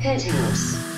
Penthouse.